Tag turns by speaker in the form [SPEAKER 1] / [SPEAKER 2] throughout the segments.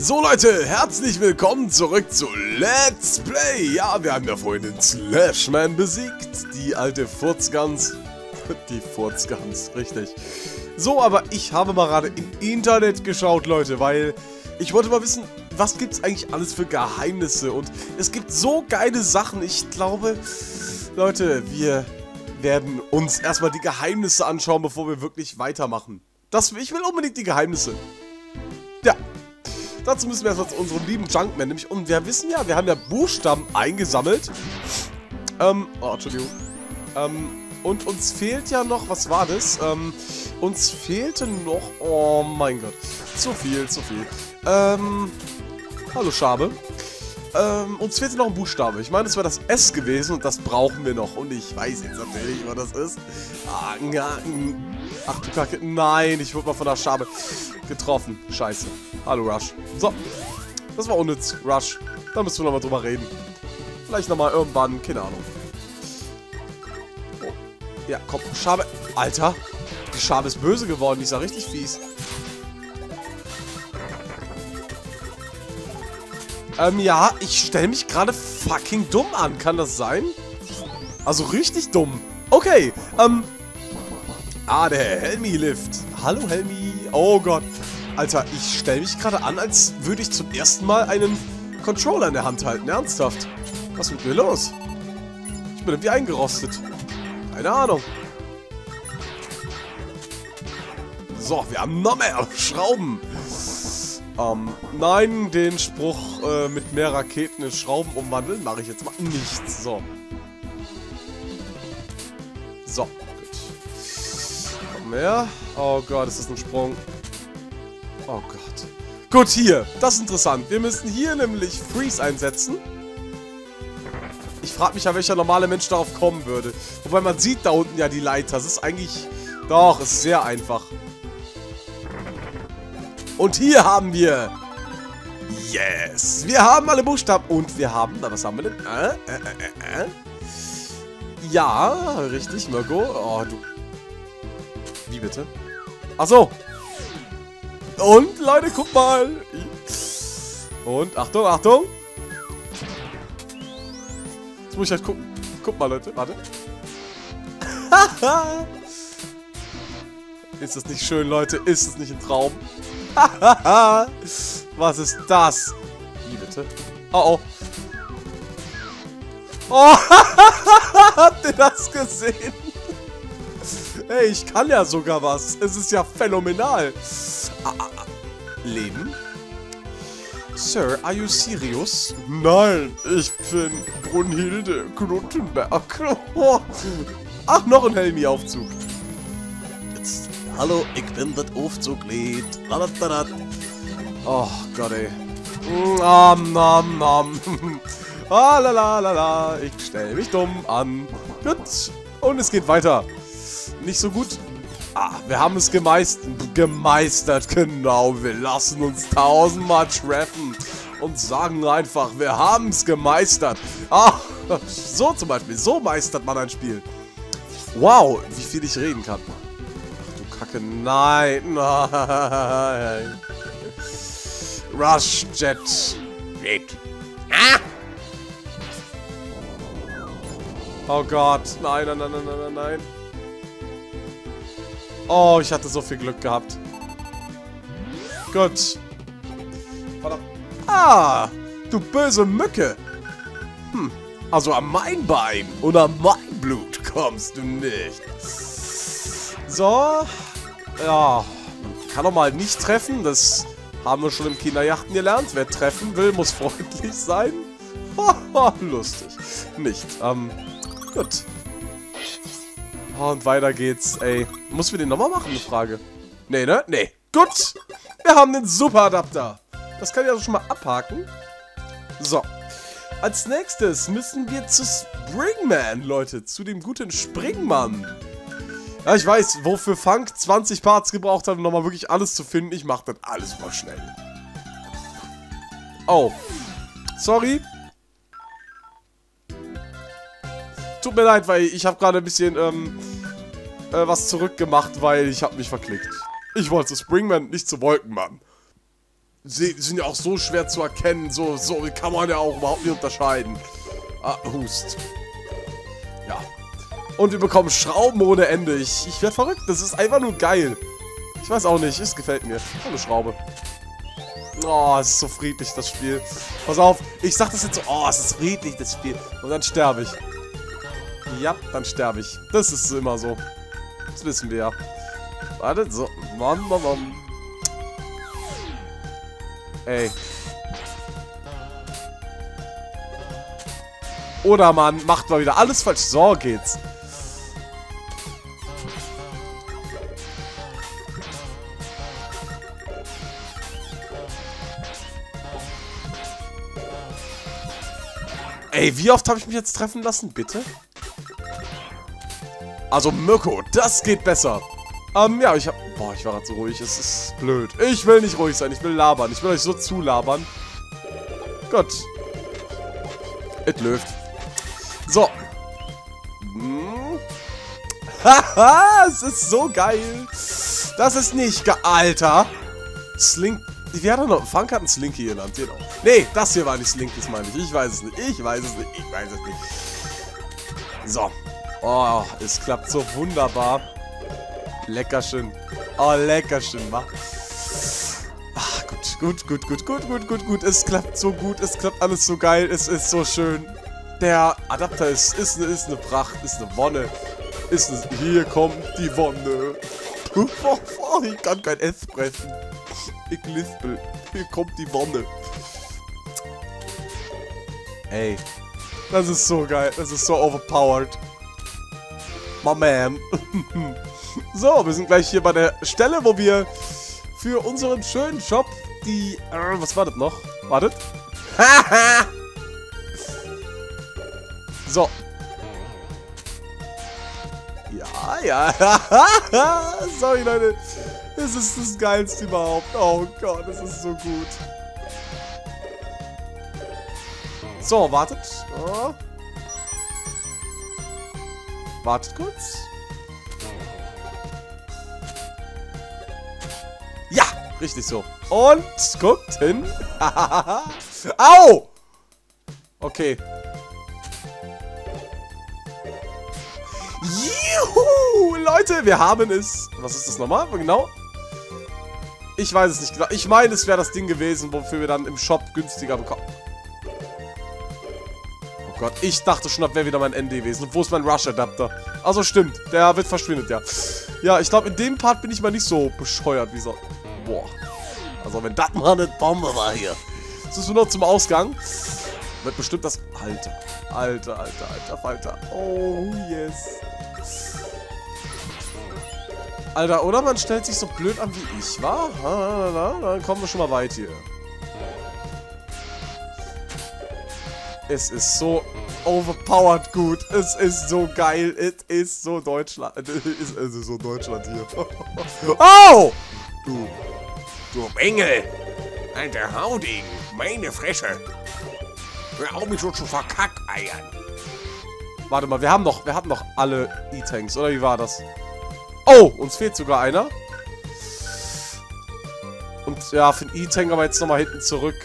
[SPEAKER 1] So Leute, herzlich willkommen zurück zu Let's Play. Ja, wir haben ja vorhin den Slashman besiegt. Die alte Furzgans. Die Furzgans, richtig. So, aber ich habe mal gerade im Internet geschaut, Leute, weil ich wollte mal wissen, was gibt es eigentlich alles für Geheimnisse. Und es gibt so geile Sachen. Ich glaube, Leute, wir werden uns erstmal die Geheimnisse anschauen, bevor wir wirklich weitermachen. Das, ich will unbedingt die Geheimnisse. Ja, Dazu müssen wir erstmal zu unserem lieben Junkman. Nämlich, und wir wissen ja, wir haben ja Buchstaben eingesammelt. Ähm, oh, Entschuldigung. Ähm, und uns fehlt ja noch, was war das? Ähm, uns fehlte noch, oh mein Gott, zu viel, zu viel. Ähm, hallo Schabe. Ähm, uns fehlte noch ein Buchstabe. Ich meine, das wäre das S gewesen und das brauchen wir noch. Und ich weiß jetzt natürlich, was das ist. Ah, Ach du Kacke. Nein, ich wurde mal von der Schabe getroffen. Scheiße. Hallo, Rush. So. Das war unnütz, Rush. Da müssen wir nochmal drüber reden. Vielleicht nochmal irgendwann. Keine Ahnung. Oh. Ja, komm. Schabe. Alter. Die Schabe ist böse geworden. Die ist ja richtig fies. Ähm, ja, ich stelle mich gerade fucking dumm an. Kann das sein? Also richtig dumm. Okay, ähm, Ah, der Helmi-Lift. Hallo, Helmi. Oh Gott. Alter, ich stelle mich gerade an, als würde ich zum ersten Mal einen Controller in der Hand halten. Ernsthaft. Was ist mit mir los? Ich bin irgendwie eingerostet. Keine Ahnung. So, wir haben noch mehr Schrauben. Ähm, nein, den Spruch äh, mit mehr Raketen in Schrauben umwandeln mache ich jetzt mal nicht. So. So mehr. Oh Gott, ist das ein Sprung. Oh Gott. Gut, hier. Das ist interessant. Wir müssen hier nämlich Freeze einsetzen. Ich frage mich ja, welcher normale Mensch darauf kommen würde. Wobei man sieht da unten ja die Leiter. Das ist eigentlich... Doch, ist sehr einfach. Und hier haben wir... Yes! Wir haben alle Buchstaben. Und wir haben... Na, was haben wir denn? Äh, äh, äh, äh. äh. Ja, richtig, Mirko. Oh, du wie bitte? Ach so. Und, Leute, guck mal. Und, Achtung, Achtung. Jetzt muss ich halt gucken. Guck mal, Leute, warte. ist das nicht schön, Leute? Ist das nicht ein Traum? Was ist das? Wie bitte? Oh, oh. Oh, habt ihr das gesehen? Hey, ich kann ja sogar was. Es ist ja phänomenal. Ah, ah, ah. Leben? Sir, are you serious? Nein, ich bin Brunhilde Knuttenberg. Ach, noch ein Helmi-Aufzug. Hallo, ich bin das Aufzuglied. Oh Gott, ey. Nom, nom, nom. Ah, la, la, la, la. Ich stell mich dumm an. Gut. Und es geht weiter nicht so gut. Ah, wir haben es gemeistert. Gemeistert, genau. Wir lassen uns tausendmal treffen und sagen einfach, wir haben es gemeistert. Ah, so zum Beispiel. So meistert man ein Spiel. Wow, wie viel ich reden kann. Kacke, nein, nein. Rush Jet. Weg. Ah! Oh Gott, nein, nein, nein, nein, nein, nein. Oh, ich hatte so viel Glück gehabt. Gut. Ah, du böse Mücke. Hm, also an mein Bein und an mein Blut kommst du nicht. So. Ja, kann doch mal nicht treffen. Das haben wir schon im Kinderjachten gelernt. Wer treffen will, muss freundlich sein. Lustig. Nicht. Ähm, gut. Oh, und weiter geht's, ey. Muss wir den nochmal machen, eine Frage? Nee, ne? Nee. Gut. Wir haben den Superadapter. Das kann ich also schon mal abhaken. So. Als nächstes müssen wir zu Springman, Leute. Zu dem guten Springmann. Ja, ich weiß, wofür Funk 20 Parts gebraucht hat, um nochmal wirklich alles zu finden. Ich mach das alles mal schnell. Oh. Sorry. Tut mir leid, weil ich habe gerade ein bisschen, ähm, äh, was zurückgemacht, weil ich habe mich verklickt. Ich wollte zu Springman, nicht zu Wolkenmann. sie sind ja auch so schwer zu erkennen. So, so kann man ja auch überhaupt nicht unterscheiden. Ah, Hust. Und wir bekommen Schrauben ohne Ende. Ich, ich werde verrückt. Das ist einfach nur geil. Ich weiß auch nicht. Es gefällt mir. Eine Schraube. Oh, es ist so friedlich, das Spiel. Pass auf, ich sag das jetzt so, oh, es ist friedlich, das Spiel. Und dann sterbe ich. Ja, dann sterbe ich. Das ist immer so. Das wissen wir ja. Warte, so. Mann, Mann, Mann. Ey. Oder man macht mal wieder alles falsch. So geht's. Ey, wie oft habe ich mich jetzt treffen lassen? Bitte? Also, Mirko, das geht besser. Ähm, ja, ich hab... Boah, ich war gerade so ruhig. Es ist blöd. Ich will nicht ruhig sein. Ich will labern. Ich will euch so zulabern. Gut. It läuft. So. Hm. Haha, es ist so geil. Das ist nicht ge... Alter. Slink... Wie hat er noch? Funk hat einen Slinky genannt, genau. Nee, das hier war nicht Slinky, das meine ich. Ich weiß es nicht. Ich weiß es nicht. Ich weiß es nicht. So. Oh, es klappt so wunderbar. Leckerchen. Oh, leckerchen, wa? Ach, gut, gut, gut, gut, gut, gut, gut, gut. Es klappt so gut. Es klappt alles so geil. Es ist so schön. Der Adapter ist, ist, ist eine Pracht. Ist eine Wonne. Ist eine, hier kommt die Wonne. Ich kann kein S fressen. Ich lispel. Hier kommt die Wonne. Ey. Das ist so geil. Das ist so overpowered. My man. so, wir sind gleich hier bei der Stelle, wo wir für unseren schönen Shop die... Äh, was war das noch? Wartet. so. Ja, ja. Sorry, Leute. Das ist das Geilste überhaupt. Oh Gott, das ist so gut. So, wartet. Oh. Wartet kurz. Ja, richtig so. Und guckt hin. Au! Okay. Juhu! Leute, wir haben es. Was ist das nochmal? Genau. Ich weiß es nicht genau. Ich meine, es wäre das Ding gewesen, wofür wir dann im Shop günstiger bekommen. Oh Gott, ich dachte schon, das wäre wieder mein ND gewesen. Wo ist mein Rush-Adapter? Also stimmt, der wird verschwindet, ja. Ja, ich glaube, in dem Part bin ich mal nicht so bescheuert wie so... Boah. Also wenn das mal eine Bombe war hier. Das ist nur noch zum Ausgang. Wird bestimmt das... Alter, alter, alter, alter, Falter. Oh, yes. Alter, oder man stellt sich so blöd an wie ich, war? Dann kommen wir schon mal weit hier. Es ist so overpowered gut. Es ist so geil. Es ist so Deutschland. Es ist, so Deutschland hier. oh! Du.
[SPEAKER 2] Du Engel. Alter Hauding. Meine Fresse. Hör auf mich so zu verkackeiern.
[SPEAKER 1] Warte mal, wir haben doch, wir hatten doch alle E-Tanks, oder wie war das? Oh, uns fehlt sogar einer. Und ja, für den E-Tank aber jetzt nochmal hinten zurück.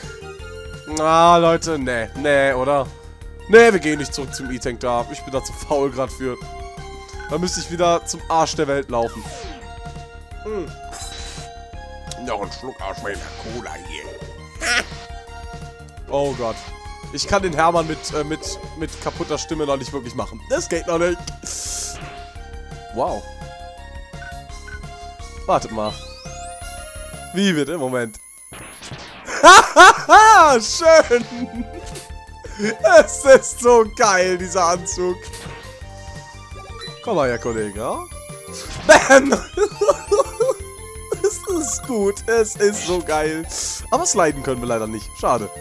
[SPEAKER 1] Na, Leute, nee, nee, oder? Nee, wir gehen nicht zurück zum E-Tank da. Ich bin da zu faul gerade für. Da müsste ich wieder zum Arsch der Welt laufen.
[SPEAKER 2] Hm. Noch ein Schluck aus meiner Cola hier.
[SPEAKER 1] oh Gott. Ich kann den Hermann mit, äh, mit, mit kaputter Stimme noch nicht wirklich machen. Das geht noch nicht. Wow. Wartet mal. Wie bitte? Moment. Hahaha, schön. Es ist so geil, dieser Anzug. Komm mal her, Kollege. Bam! es ist gut. Es ist so geil. Aber sliden können wir leider nicht. Schade.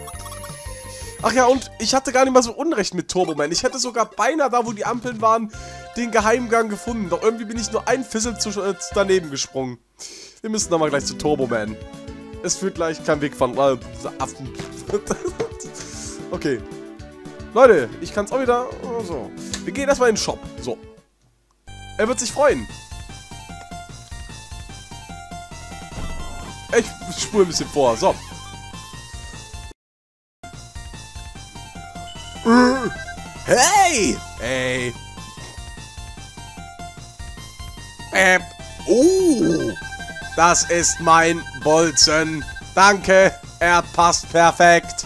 [SPEAKER 1] Ach ja, und ich hatte gar nicht mal so Unrecht mit Turboman. Ich hätte sogar beinahe da, wo die Ampeln waren, den Geheimgang gefunden. Doch irgendwie bin ich nur ein Fissel zu, äh, daneben gesprungen. Wir müssen dann mal gleich zu Turbo Man. Es führt gleich kein Weg von... Äh, Affen. okay. Leute, ich kann es auch wieder... Oh. Wir gehen erstmal in den Shop. So. Er wird sich freuen. Ich spule ein bisschen vor. So. Hey! Hey! Bäm. Oh! Das ist mein Bolzen. Danke, er passt perfekt.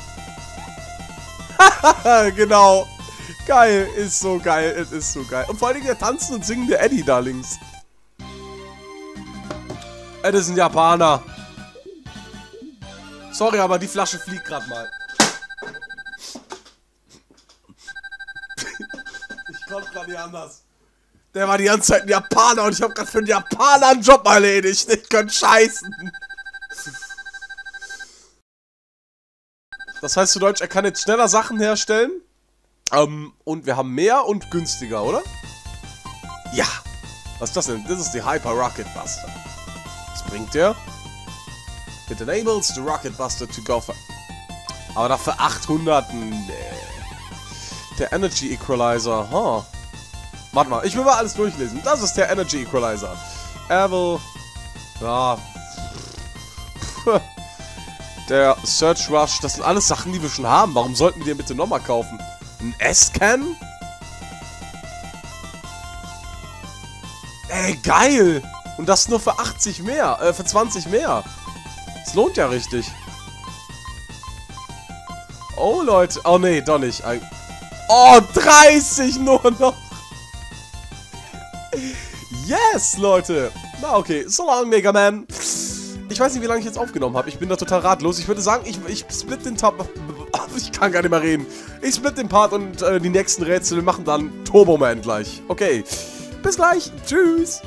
[SPEAKER 1] genau. Geil, ist so geil, es ist so geil. Und vor allem der tanzen und singende Eddie da links. Ey, das ist ein Japaner. Sorry, aber die Flasche fliegt gerade mal. ich konnte gerade nicht anders. Der war die ganze Zeit ein Japaner und ich habe gerade für einen Japaner einen Job erledigt. Ich könnte scheißen. Das heißt zu Deutsch, er kann jetzt schneller Sachen herstellen. Ähm, und wir haben mehr und günstiger, oder? Ja. Was ist das denn? Das ist die Hyper Rocket Buster. Was bringt der? It enables the Rocket Buster to go for... Aber dafür 800... Nee. Der Energy Equalizer, huh. Warte mal, ich will mal alles durchlesen. Das ist der Energy Equalizer. Er will... Ja... Der Search Rush, das sind alles Sachen, die wir schon haben. Warum sollten wir den bitte nochmal kaufen? Ein S-Can? Ey, geil! Und das nur für 80 mehr, äh, für 20 mehr. Das lohnt ja richtig. Oh, Leute. Oh, nee, doch nicht. Oh, 30 nur noch. Yes, Leute. Na, okay. So long, Mega Man. Ich weiß nicht, wie lange ich jetzt aufgenommen habe. Ich bin da total ratlos. Ich würde sagen, ich, ich split den Top. Ich kann gar nicht mehr reden. Ich split den Part und äh, die nächsten Rätsel. Machen dann Turbo Man gleich. Okay. Bis gleich. Tschüss.